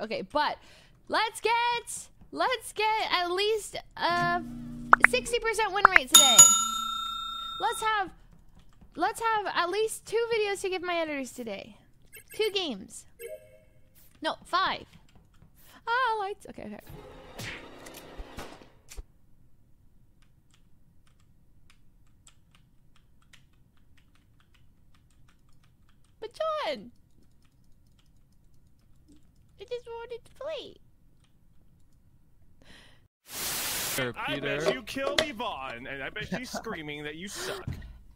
Okay, but let's get let's get at least a 60% win rate today. Let's have let's have at least two videos to give my editors today. Two games. No, five. Ah, lights. Okay, okay. But John, I just wanted to play. Sir I bet you killed Yvonne, and I bet she's screaming that you suck.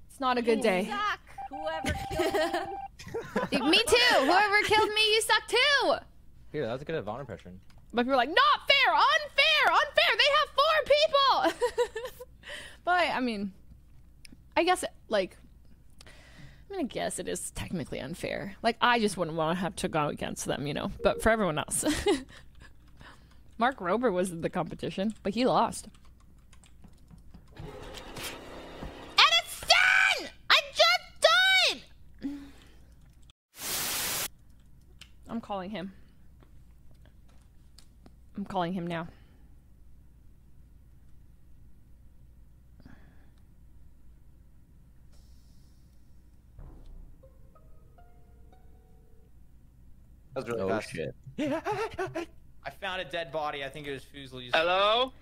It's not a good day. Suck. Whoever killed me. me too. Whoever killed me, you suck too. Peter, that was a good Yvonne impression. But people are like, not fair, unfair, unfair. They have four people. but I mean, I guess like, I'm gonna guess it is technically unfair. Like I just wouldn't want to have to go against them, you know. But for everyone else, Mark Rober was in the competition, but he lost. And it's done. I'm just done. I'm calling him. I'm calling him now. Was really Oh fast. shit. I found a dead body. I think it was Fuslie's. Hello?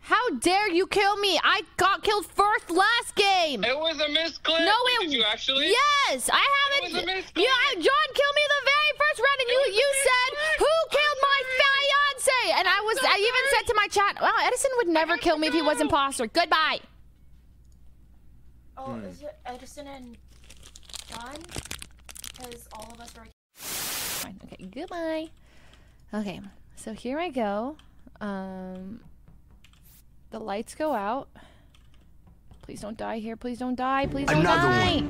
How dare you kill me? I got killed first last game. It was a misclick. No, it Did you actually? Yes, I haven't. It was a misclick. Yeah, uh, John killed me the very first round, and you you said who killed my fiance, and I was I even said to my chat, well, Edison would never kill me if he was imposter. Goodbye. Oh, hmm. is it Edison and John? Because all of us were. Fine. Okay. Goodbye. Okay. So here I go. Um, the lights go out. Please don't die here. Please don't die. Please don't Another die.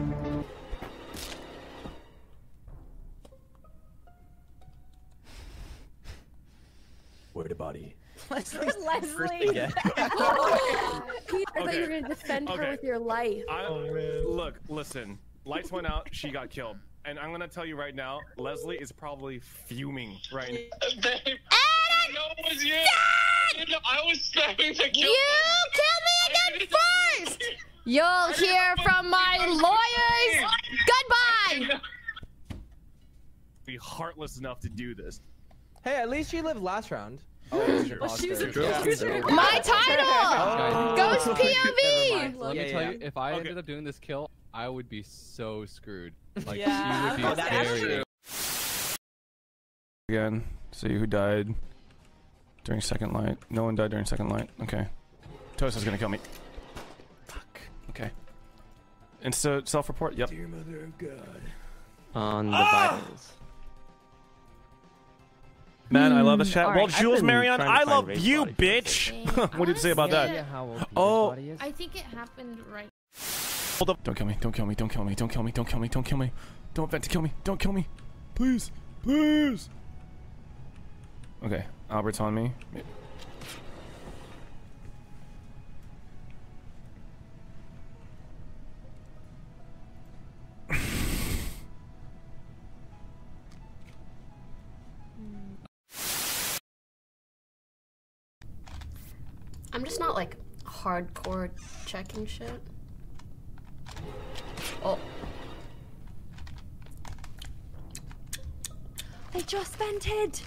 Where the body? Leslie. Yeah. Peter, I thought you were gonna defend her with your life. I, Look, listen. Lights went out. She got killed. And I'm gonna tell you right now, Leslie is probably fuming right now. Babe, I know it was you. You know, I was starting to kill You kill me again first. You'll hear from my lawyers. Goodbye. Be heartless enough to do this. Hey, at least she lived last round. Oh, it your she was a imposter. My title. Oh. Ghost Never POV. Let Yeah, me tell yeah. you, if I Okay. ended up doing this kill, I would be so screwed. Like Yeah. she would be Oh, that's very. true. Again, see who died during second light. No one died during second light. Okay. Toast is gonna kill me. Fuck. Okay. Insta self-report. Yep. Dear mother of God. on the Ah! vitals. Man, I love the Hmm, chat. alright. Well, I've Jules been Marion, I love you, body for a bitch. what did you say about that? how old Peter's Oh. I think it happened right. Hold up. Don't kill me. Don't kill me. Don't kill me. Don't kill me. Don't kill me. Don't kill me. Don't vent to kill me. Don't kill me. Please. Please. Okay. Albert's on me. I'm just not like hardcore checking shit. Oh. They just vented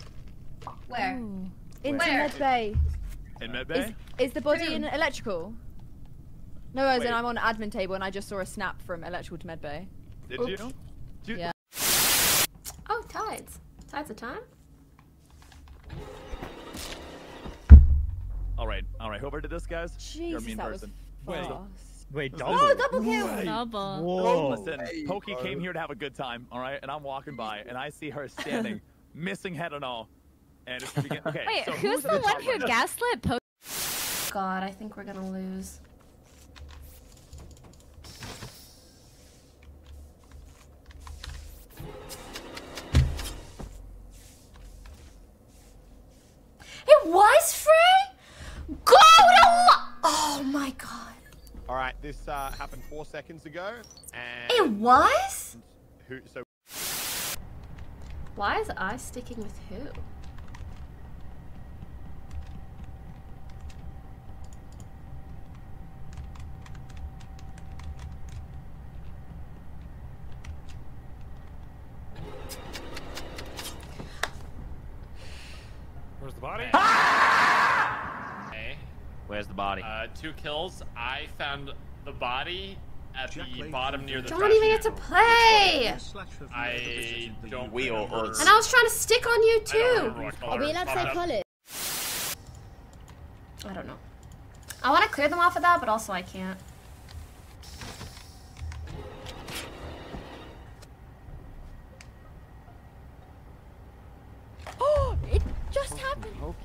Where? into Where? med bay. In med Is, is the body in electrical? No, as in I'm on admin table and I just saw a snap from electrical to med bay. Did Oops. you? Yeah. Oh, tides. Tides of time? All right, all right. Whoever did this, guys? You're a mean that person. fast. Wait, Oh, double kill! Double. Whoa. Listen, Pokey came here to have a good time, all right? And I'm walking by, and I see her standing, missing head and all. And it's begin- okay. Wait, so who's at the one who gaslit Pokey? God, I think we're gonna lose. This uh, happened four seconds ago. it was? Who, so Why is I sticking with who? Where's the body? Ah! Where's the body? Uh, two kills. I found the body at the bottom near the Don't even get to play. I don't We or And I was trying to stick on you too. remember what color Are we allowed to say popped colors? I don't know. I want to clear them off of that, but also I can't. Oh, it just happened. Pokey.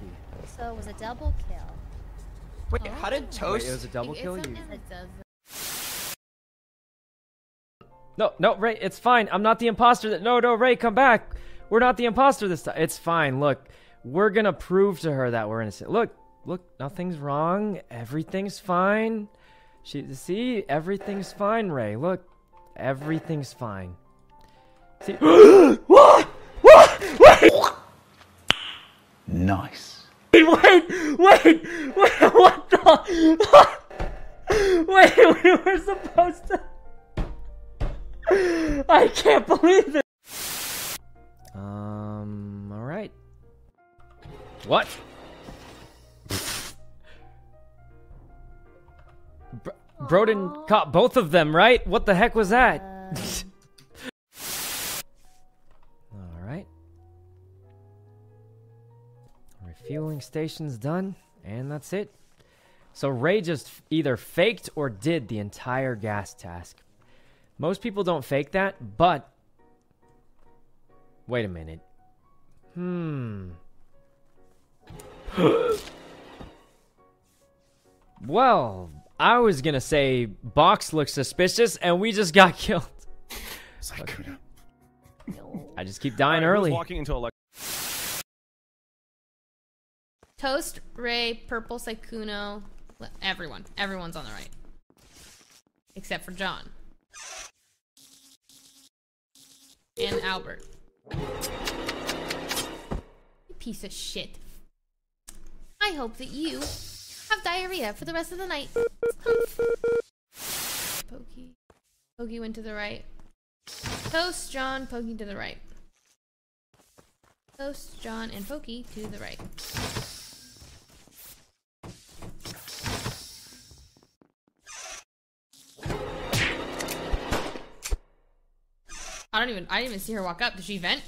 So it was a double kill. Wait, how did oh. Toast? Wait, it was a double kill you. No, no, Rae, it's fine. I'm not the imposter. That no, no, Rae, come back. We're not the imposter this time. It's fine. Look, we're gonna prove to her that we're innocent. Look, look, nothing's wrong. Everything's fine. She see, everything's fine, Rae. Look, everything's fine. See, what? Nice. Wait, wait, wait, wait, what the? Wait, we were supposed to. I can't believe it. Um, alright. What? Bro- Broden caught both of them, right? What the heck was that? Alright. Refueling station's done, and that's it. So Rae just either faked or did the entire gas task. Most people don't fake that, but. Wait a minute. Hmm. well, I was gonna say Box looks suspicious, and we just got killed. Sykkuno. I just keep dying Alright, early. walking into a Toast, Rae, Purple, Sykkuno, everyone. Everyone's on the right. Except for John. And Albert. Piece of shit. I hope that you have diarrhea for the rest of the night. Pokey. Pokey went to the right. Toast, John, Pokey to the right. Toast, John, and Pokey to the right. I don't even I didn't even see her walk up. Did she vent?